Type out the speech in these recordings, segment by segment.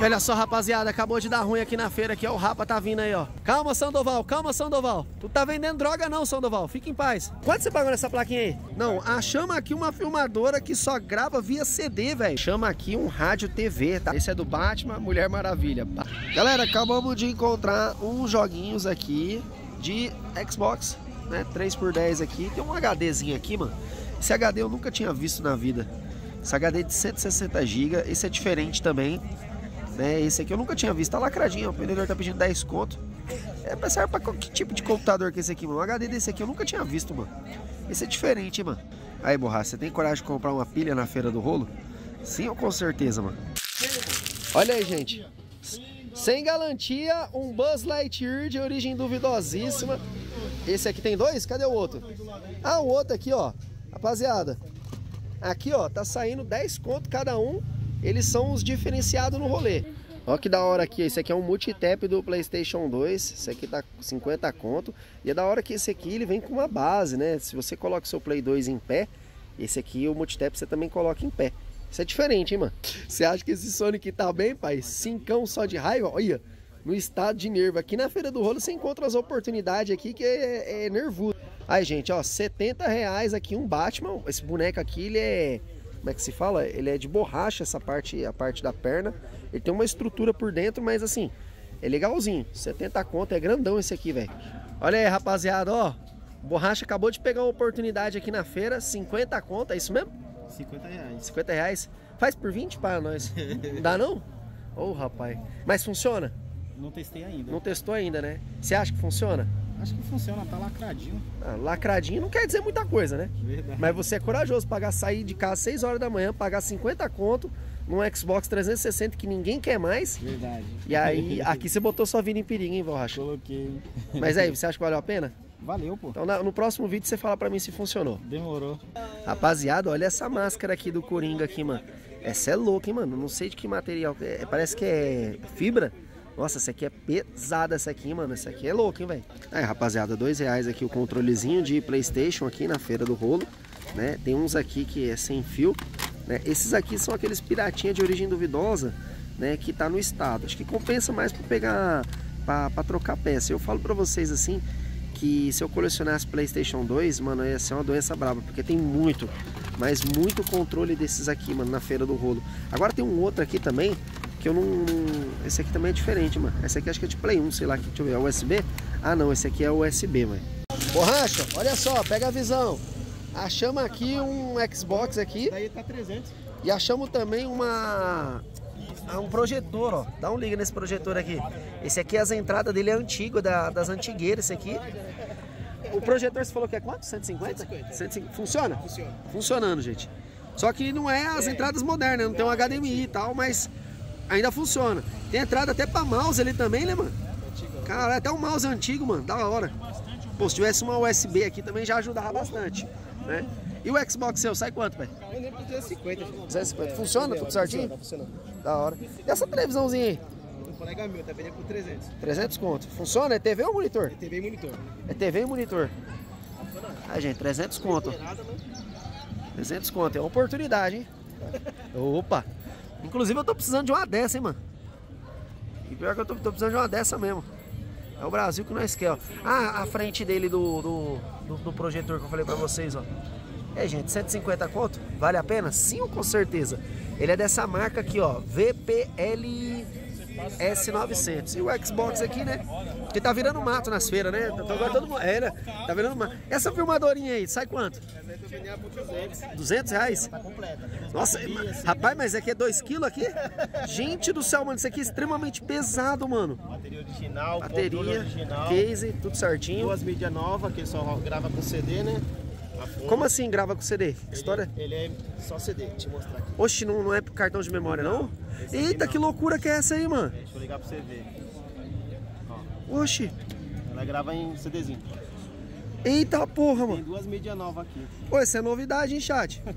Olha só, rapaziada, acabou de dar ruim aqui na feira, que é o Rapa tá vindo aí, ó. Calma, Sandoval, calma, Sandoval. Tu tá vendendo droga não, Sandoval, fica em paz. Quanto você pagou nessa plaquinha aí? Não, achamos aqui uma filmadora que só grava via CD, velho. Chama aqui um rádio TV, tá? Esse é do Batman, Mulher Maravilha. Pá. Galera, acabamos de encontrar uns joguinhos aqui de Xbox, né? 3x10 aqui. Tem um HDzinho aqui, mano. Esse HD eu nunca tinha visto na vida. Esse HD de 160 GB, esse é diferente também. Né? Esse aqui eu nunca tinha visto, tá lacradinho, o vendedor tá pedindo 10 conto. É, serve pra que tipo de computador que é esse aqui, mano? Um HD desse aqui eu nunca tinha visto, mano. Esse é diferente, mano. Aí, borracha, você tem coragem de comprar uma pilha na feira do rolo? Sim ou com certeza, mano? Olha aí, gente. Sem garantia, um Buzz Lightyear de origem duvidosíssima. Esse aqui tem dois? Cadê o outro? Ah, o outro aqui, ó. Rapaziada, aqui, ó, tá saindo 10 conto cada um eles são os diferenciados no rolê. Olha que da hora aqui, esse aqui é um multitap do Playstation 2, esse aqui tá 50 conto. E é da hora que esse aqui ele vem com uma base, né? Se você coloca o seu Play 2 em pé, esse aqui, o multitap, você também coloca em pé. Isso é diferente, hein, mano? Você acha que esse Sonic tá bem, pai? Cincão só de raiva? Olha, no estado de nervo. Aqui na Feira do Rolo você encontra as oportunidades aqui que é, é nervoso. Aí, gente, ó, 70 reais aqui um Batman. Esse boneco aqui, ele é como é que se fala? Ele é de borracha essa parte, a parte da perna. Ele tem uma estrutura por dentro, mas assim, é legalzinho. 70 conto, é grandão esse aqui, velho. Olha aí, rapaziada, ó. Borracha acabou de pegar uma oportunidade aqui na feira, 50 conto, é isso mesmo? 50 reais. 50 reais. Faz por 20 para nós. Dá não? Ô, oh, rapaz. Mas funciona? Não testei ainda. Não testou ainda, né? Você acha que funciona? Acho que funciona, tá lacradinho. Ah, lacradinho não quer dizer muita coisa, né? Verdade. Mas você é corajoso, pagar sair de casa às 6 horas da manhã, pagar 50 conto num Xbox 360 que ninguém quer mais. Verdade. E aí, aqui você botou sua vida em perigo, hein, Valracha? Coloquei. Mas aí, você acha que valeu a pena? Valeu, pô. Então no próximo vídeo você fala pra mim se funcionou. Demorou. Rapaziada, olha essa máscara aqui do Coringa aqui, mano. Essa é louca, hein, mano? Não sei de que material. É, parece que é fibra. Nossa, essa aqui é pesada essa aqui, mano. Essa aqui é louca, hein, velho. É, rapaziada, dois reais aqui o controlezinho de Playstation aqui na Feira do Rolo, né? Tem uns aqui que é sem fio, né? Esses aqui são aqueles piratinha de origem duvidosa, né? Que tá no estado. Acho que compensa mais pra pegar, pra trocar peça. Eu falo pra vocês assim, que se eu colecionasse Playstation 2, mano, ia ser uma doença brava, porque tem muito, mas muito controle desses aqui, mano, na Feira do Rolo. Agora tem um outro aqui também, que eu não... Esse aqui também é diferente, mano. Esse aqui acho que é de Play 1, sei lá, deixa eu ver, é USB? Ah, não, esse aqui é USB, mano. Borracha, olha só, pega a visão. Achamos aqui um Xbox aqui. Daí tá 300. E achamos também uma... Um projetor, ó. Dá um liga nesse projetor aqui. Esse aqui, as entradas dele é antigo, da, das antigueiras, esse aqui. O projetor você falou que é quanto? 150? 150. 150. Funciona? Funciona. Funcionando, gente. Só que não é as entradas modernas, não tem um HDMI e tal, mas ainda funciona. Tem entrada até pra mouse ali também, né, mano? Cara, até o mouse antigo, mano, da hora. Pô, se tivesse uma USB aqui também já ajudava bastante, né? E o Xbox seu, sai quanto, velho? Eu lembro 250. 250. Funciona tudo certinho? Tá funcionando. Da hora. E essa televisãozinha aí? Um colega meu tá vendendo por 300. 300 conto. Funciona? É TV ou monitor? TV e monitor. É TV e monitor. Aí, gente, 300 conto. 300 conto. É uma oportunidade, hein? Opa! Inclusive eu tô precisando de uma dessa, hein, mano? E pior que eu tô, tô precisando de uma dessa mesmo. É o Brasil que nós quer, ó. Ah, a frente dele do, do, do, do projetor que eu falei pra vocês, ó. É, gente, 150 conto? Vale a pena? Sim, com certeza. Ele é dessa marca aqui, ó. VPL S900. E o Xbox aqui, né? Que tá virando mato nas feiras, né? Então agora todo mundo... É, né? Tá virando mato. Essa filmadorinha aí, sai quanto? Essa aí eu vendendo por 200. 200 reais? Tá completa. Nossa, rapaz, mas é que é 2 kg aqui? Gente do céu, mano, isso aqui é extremamente pesado, mano. Bateria original, Bateria, original. case, tudo certinho. Duas mídias novas, que ele só grava com CD, né? Como assim grava com CD? Ele- História? Ele é só CD, deixa eu mostrar aqui. Oxe, não, não é cartão de memória, não? aqui Eita, não. que loucura que é essa aí, mano? Deixa eu ligar pra você ver. Oxe, Ela grava em CDzinho. eita porra, Tem mano. duas mídias novas aqui. Pô, essa é novidade, hein, chat? Tá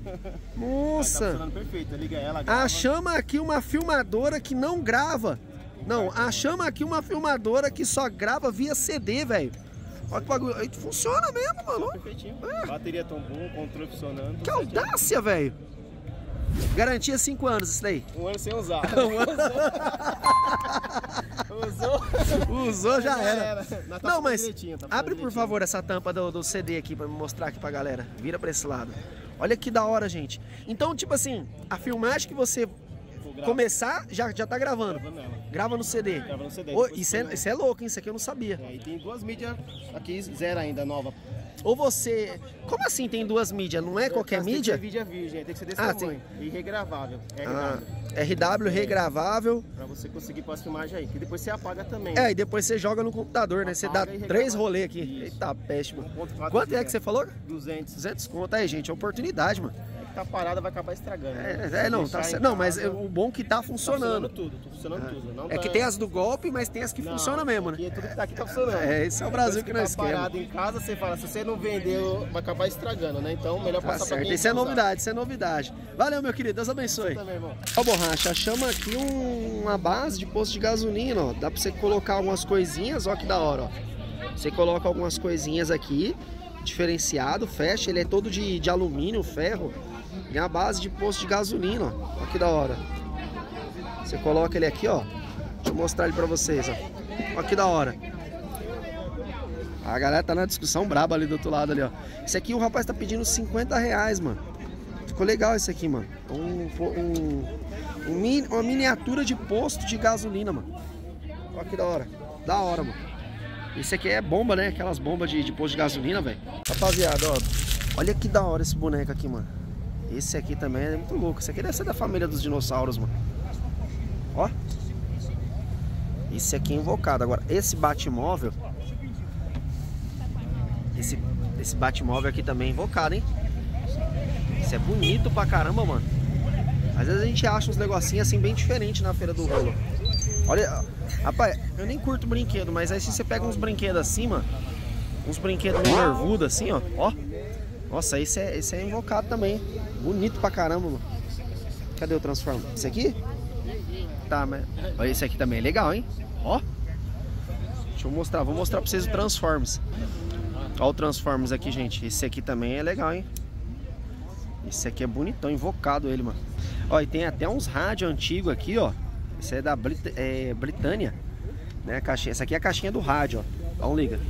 Nossa. funcionando perfeito. Liga ela, grava. Achamos aqui uma filmadora que não grava. Não, achamos aqui uma filmadora que só grava via CD, velho. Olha que bagulho. Funciona mesmo, mano. Perfeitinho. Bateria tão bom, controle funcionando. Que audácia, velho. Garantia 5 anos isso daí. Um ano sem usar. um ano Usou? Usou, já, era. Tá não, mas tá abre por favor essa tampa do, do CD aqui para mostrar aqui pra galera. Vira pra esse lado. Olha que da hora, gente. Então, tipo assim, a filmagem que você começar, já, já tá gravando. Grava no CD. Grava no CD. Isso, é, isso, é, louco, hein? Isso aqui eu não sabia. É, e tem duas mídias aqui, zero ainda, nova. Ou você. Como assim tem duas mídias? Não é qualquer Tem que mídia? ser é virgem, tem que ser desse Ah, tamanho. E regravável. É Ah. RW regravável. Pra você conseguir pôr as filmagens aí. Que depois você apaga também. É, e depois você joga no computador, né? Você dá Apaga três rolês aqui. Isso. Eita. 1.4 Quanto é que você falou? 200. 200 conto aí, gente. É oportunidade, mano. Que tá parada, vai acabar estragando. né? É, é, não, tá certo. Não, mas casa, o bom que tá tá funcionando. tudo, tá funcionando tudo. Não É que tá- tem as do golpe, mas tem as que Não, funcionam mesmo, né? é tudo que tá aqui tá funcionando. É, esse é o Brasil Depois que nós tá queremos. parado em casa, você fala, se você não vendeu, vai acabar estragando, né? Então, melhor Tá passar pra certo. quem Isso é novidade, isso é novidade. Valeu, meu querido. Deus abençoe. Também, irmão. Ó, borracha, achamos aqui um- uma base de posto de gasolina, ó. Dá pra você colocar algumas coisinhas, ó que da hora, ó. Você coloca algumas coisinhas aqui, diferenciado, fecha, ele é todo de, de alumínio, ferro. E é a base de posto de gasolina, ó. Ó que da hora. Você coloca ele aqui, ó. Deixa eu mostrar ele pra vocês, ó. Ó que da hora. A galera tá na discussão braba ali do outro lado ali, ó. Esse aqui o rapaz tá pedindo 50 reais, mano. Ficou legal esse aqui, mano. Um, um, um mini- uma miniatura de posto de gasolina, mano. Olha que da hora. Da hora, mano. Esse aqui é bomba, né? Aquelas bombas de, de posto de gasolina, velho. Rapaziada, ó. Olha que da hora esse boneco aqui, mano. Esse aqui também é muito louco. Esse aqui deve ser da família dos dinossauros, mano. Ó. Esse aqui é invocado. Agora, esse Batmóvel. Esse, esse Batmóvel aqui também é invocado, hein? Isso é bonito pra caramba, mano. Às vezes a gente acha uns negocinhos assim bem diferentes na feira do rolo. Olha, rapaz, eu nem curto brinquedo, mas aí se você pega uns brinquedos assim, mano, uns brinquedos meio nervudos assim, ó, ó. Nossa, esse é, esse é invocado também. Bonito pra caramba, mano. Cadê o Transform? Esse aqui? Tá, mas. Olha, esse aqui também é legal, hein? Ó. Deixa eu mostrar, vou mostrar pra vocês o Transformers. Ó o Transformers aqui, gente. Esse aqui também é legal, hein? Esse aqui é bonitão, invocado ele, mano. Ó, e tem até uns rádio antigo aqui, ó. Esse é da Brit é, Britânia, né? a Caixinha. Essa aqui é a caixinha do rádio, ó. Então liga.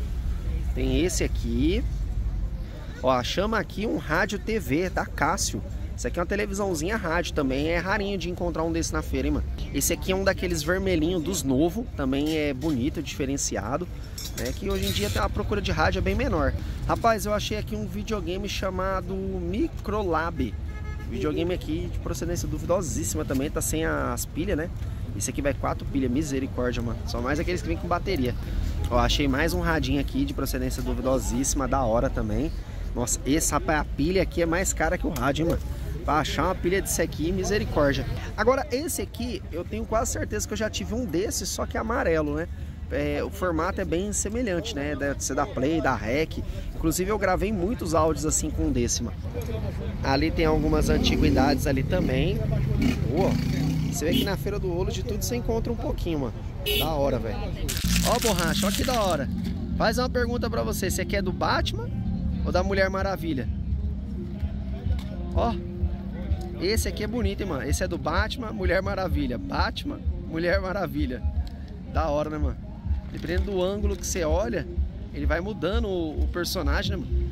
Tem esse aqui. Ó, chama aqui um rádio TV da Cássio. Esse aqui é uma televisãozinha rádio também. É rarinho de encontrar um desse na feira, hein, mano. Esse aqui é um daqueles vermelhinhos dos novos. Também é bonito, diferenciado. Né, que hoje em dia tem uma procura de rádio é bem menor. Rapaz, eu achei aqui um videogame chamado Microlab. Videogame aqui de procedência duvidosíssima também. Tá sem as pilhas, né? Esse aqui vai quatro pilhas, misericórdia, mano. Só mais aqueles que vêm com bateria. Ó, achei mais um radinho aqui de procedência duvidosíssima, da hora também. Nossa, rapaz, a pilha aqui é mais cara que o rádio, mano. Pra achar uma pilha desse aqui, misericórdia. Agora, esse aqui, eu tenho quase certeza que eu já tive um desses, só que amarelo, né? É, o formato é bem semelhante, né? Deve ser da Play, da REC. Inclusive, eu gravei muitos áudios assim com um mano. Ali tem algumas antiguidades ali também. Boa. Você vê que na Feira do Rolo de tudo você encontra um pouquinho, mano. Da hora, velho. Ó, borracha, ó que da hora. Faz uma pergunta pra você. Você quer do Batman ou da Mulher Maravilha? Ó. Esse aqui é bonito, hein, mano. Esse é do Batman, Mulher Maravilha. Batman, Mulher Maravilha. Da hora, né, mano? Dependendo do ângulo que você olha, ele vai mudando o, o personagem, né, mano?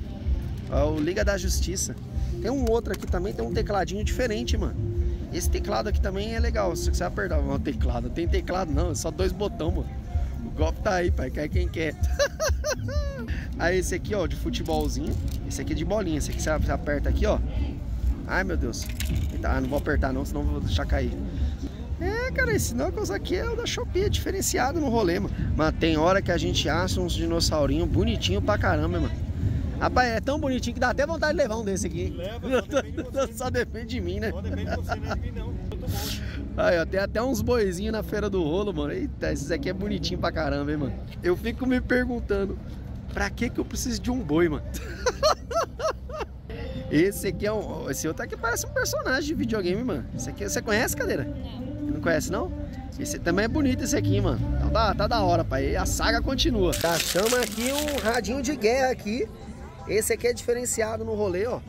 Ó, o Liga da Justiça. Tem um outro aqui também, tem um tecladinho diferente, mano. Esse teclado aqui também é legal. Se você apertar o teclado, tem teclado não, é só dois botões, mano. O golpe tá aí, pai, cai quem quer. aí esse aqui, ó, de futebolzinho. Esse aqui é de bolinha. Esse aqui você aperta aqui, ó. Ai, meu Deus. Ah, não vou apertar não, senão vou deixar cair. É, cara, esse óculos aqui é o da Shopee, é diferenciado no rolê, mano. Mas tem hora que a gente acha uns dinossaurinhos bonitinho pra caramba, mano. Rapaz, é tão bonitinho que dá até vontade de levar um desse aqui. Leva, só depende de você. Só depende de mim, né? Não depende de você, não é de mim, não. Muito bom. Aí, ó, tem até uns boizinhos na feira do rolo, mano. Eita, esses aqui é bonitinho pra caramba, hein, mano. Eu fico me perguntando, pra que que eu preciso de um boi, mano? Esse aqui é um. Esse outro aqui parece um personagem de videogame, mano. Esse aqui, você conhece, cadeira? Não conhece, não? Esse também é bonito esse aqui, mano. Então tá, tá da hora, pai. E a saga continua. Já chama aqui um radinho de guerra aqui. Esse aqui é diferenciado no rolê, ó.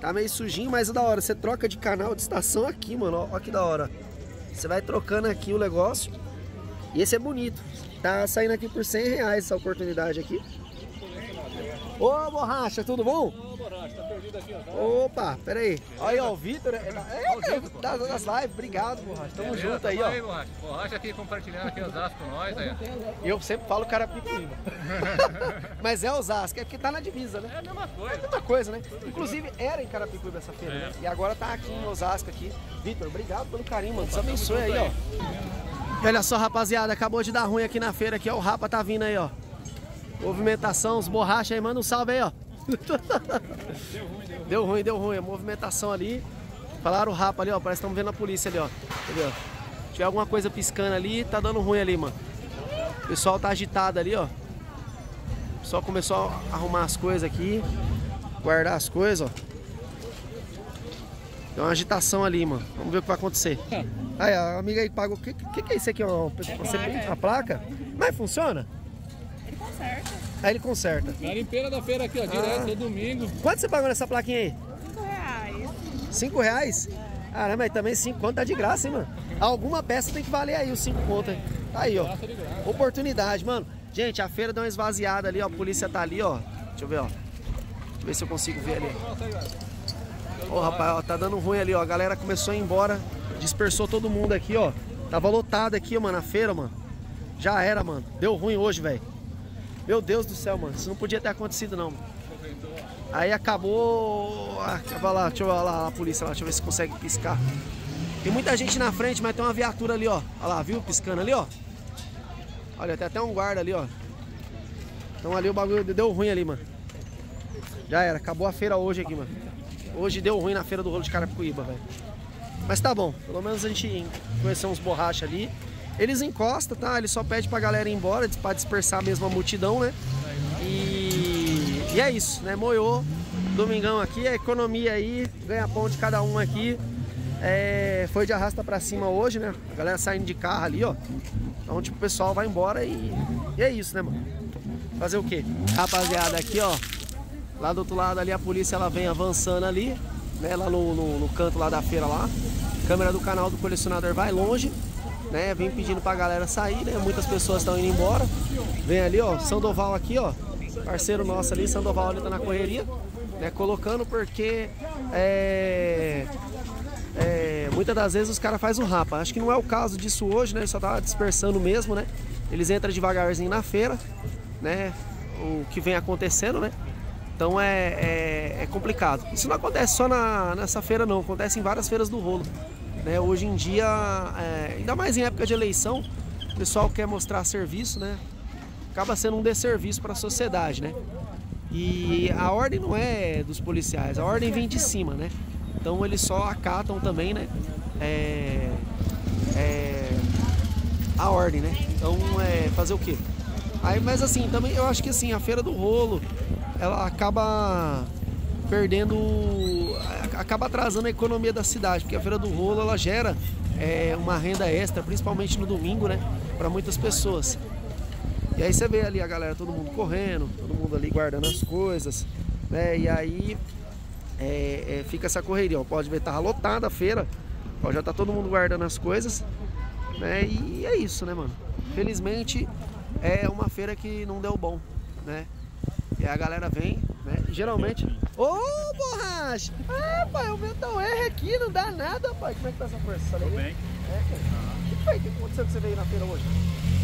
Tá meio sujinho, mas é da hora. Você troca de canal de estação aqui, mano. Ó, ó que da hora. Você vai trocando aqui o negócio. E esse é bonito. Tá saindo aqui por 100 reais essa oportunidade aqui. Ô, Borracha, tudo bom? Opa, pera aí. Aí, ó, o Vitor. É, é, das, das lives. Obrigado, Borracha. Tamo Beleza, junto aí, tamo ó. Aí, borracha. borracha aqui compartilhando aqui Osasco com nós. Aí. Eu sempre falo Carapicuíba. Mas é Osasco, é porque tá na divisa, né? É a mesma coisa. Muita coisa, né? Inclusive era em Carapicuíba essa feira, né? E agora tá aqui em Osasco aqui. Vitor, obrigado pelo carinho, mano. Deus abençoe aí, ó. E olha só, rapaziada, acabou de dar ruim aqui na feira aqui, ó. O Rapa tá vindo aí, ó. Movimentação, os borrachas aí, manda um salve aí, ó. Deu ruim, deu ruim. A movimentação ali. Falaram o Rapa ali, ó. Parece que estamos vendo a polícia ali, ó. Entendeu? Se tiver alguma coisa piscando ali, tá dando ruim ali, mano. O pessoal tá agitado ali, ó. O pessoal começou a arrumar as coisas aqui. Guardar as coisas, ó. Tem uma agitação ali, mano. Vamos ver o que vai acontecer. Aí, a amiga aí pagou. O que, que, que é isso aqui? Uma, uma, placa? Mas funciona? Ele conserta. Aí ele conserta. Garimpeira da feira aqui, ó. Direto, todo domingo. Quanto você pagou nessa plaquinha aí? 5 reais. Cinco reais? Caramba, mas também cinco conto tá de graça, hein, mano? Alguma peça tem que valer aí os cinco conto, hein? Tá aí, ó. Oportunidade, mano. Gente, a feira deu uma esvaziada ali, ó. A polícia tá ali, ó. Deixa eu ver, ó. Deixa eu ver se eu consigo ver ali. Ô, rapaz, ó, tá dando ruim ali, ó. A galera começou a ir embora. Dispersou todo mundo aqui, ó. Tava lotado aqui, mano, a feira, mano. Já era, mano. Deu ruim hoje, velho. Meu Deus do céu, mano. Isso não podia ter acontecido, não. Aí acabou. Ah, vai lá, deixa eu ver lá a polícia lá, deixa eu ver se consegue piscar. Tem muita gente na frente, mas tem uma viatura ali, ó. Olha lá, viu? Piscando ali, ó. Olha, tem até um guarda ali, ó. Então ali o bagulho deu ruim ali, mano. Já era, acabou a feira hoje aqui, mano. Hoje deu ruim na feira do rolo de Carapicuíba, velho. Mas tá bom, pelo menos a gente conheceu uns borracha ali. Eles encostam, tá? Eles só pedem pra galera ir embora, pra dispersar mesmo a multidão, né? E, e é isso, né? Moiou, domingão aqui, a economia aí, ganha pão de cada um aqui. É, foi de arrasta pra cima hoje, né? A galera saindo de carro ali, ó. Então, tipo, o pessoal vai embora e, e é isso, né, mano? Fazer o quê? Rapaziada, aqui, ó. Lá do outro lado ali a polícia ela vem avançando ali, né? Lá no, no, no canto lá da feira lá. câmera do canal do colecionador vai longe, né? Vem pedindo pra galera sair, né? Muitas pessoas estão indo embora. Vem ali, ó, Sandoval aqui, ó. Parceiro nosso ali, Sandoval ali tá na correria, né? Colocando porque é, é, muitas das vezes os caras fazem o rapa. Acho que não é o caso disso hoje, né? Só tá dispersando mesmo, né? Eles entram devagarzinho na feira, né? O que vem acontecendo, né? Então é, é, é, complicado. Isso não acontece só na, nessa feira não, acontece em várias feiras do rolo. Né? Hoje em dia, é, ainda mais em época de eleição, o pessoal quer mostrar serviço, né? Acaba sendo um desserviço para a sociedade, né? E a ordem não é dos policiais, a ordem vem de cima, né? Então eles só acatam também, né? É, é, a ordem, né? Então é fazer o quê? Aí, mas assim, também eu acho que assim, a feira do rolo, ela acaba perdendo, acaba atrasando a economia da cidade, porque a feira do rolo ela gera é, uma renda extra, principalmente no domingo, né, para muitas pessoas. E aí você vê ali a galera, todo mundo correndo, todo mundo ali guardando as coisas, né, e aí é, é, fica essa correria. Ó. Pode ver, tá lotada a feira, ó, já tá todo mundo guardando as coisas, né, e é isso, né, mano. Felizmente é uma feira que não deu bom, né. E a galera vem, né? Geralmente. Ô, oh, borracha! Ah, pai, o meu tão R aqui, não dá nada, pai. Como é que tá essa força? Tudo bem. É, cara. O que foi? Que aconteceu que você veio na feira hoje?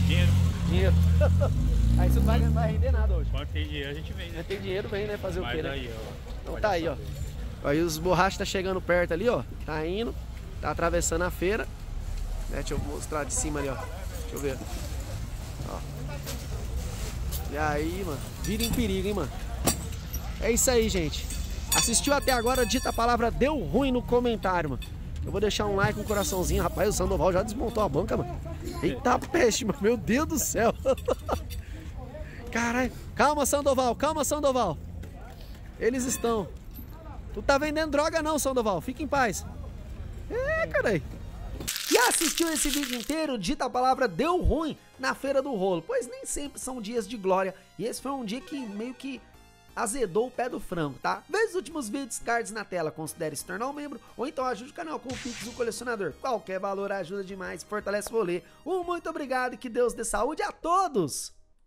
Dinheiro. Dinheiro. Aí você não vai, não vai render nada hoje. Quando tem dinheiro a gente vem, né? tem dinheiro, vem, né? Fazer o quê, Mas né? ó. Então tá aí, ó. Aí os borrachos tá chegando perto ali, ó. Tá indo. Tá atravessando a feira. Né? Deixa eu mostrar de cima ali, ó. Deixa eu ver. Ó. E aí, mano. Vira em perigo, hein, mano. É isso aí, gente. Assistiu até agora, dita a palavra deu ruim no comentário, mano. Eu vou deixar um like, um coraçãozinho. Rapaz, o Sandoval já desmontou a banca, mano. Eita peste, mano. Meu Deus do céu. Caralho. Calma, Sandoval. Calma, Sandoval. Eles estão. Tu tá vendendo droga não, Sandoval. Fica em paz. É, carai. E assistiu esse vídeo inteiro, dita a palavra deu ruim na Feira do Rolo. Pois nem sempre são dias de glória. E esse foi um dia que meio que azedou o pé do frango, tá? Veja os últimos vídeos, cards na tela, considere se tornar um membro ou então ajude o canal com o Pix do colecionador. Qualquer valor ajuda demais, fortalece o rolê. Um muito obrigado e que Deus dê saúde a todos!